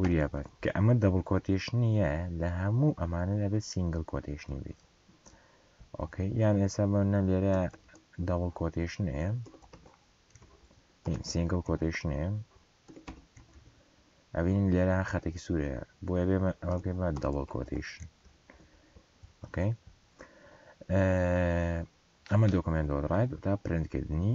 وریا بە کە ئەمە دەبڵ کۆتێشنی یە لە هەموو ئەمانە دەبێت سینگل کۆتێشنی بیت ئۆکەی یان ئێستا بە نە لێرە دەبڵ کۆتێشن ئێم سینگل کۆتێشن ئێم ئەبین لێرە خەتێکی سوورەیە بۆیە بێمە ئەوە پێمە دەبڵ کۆتیشن ئۆکەی ئەمە دۆکمنت دۆدرایت تا پرندکردنی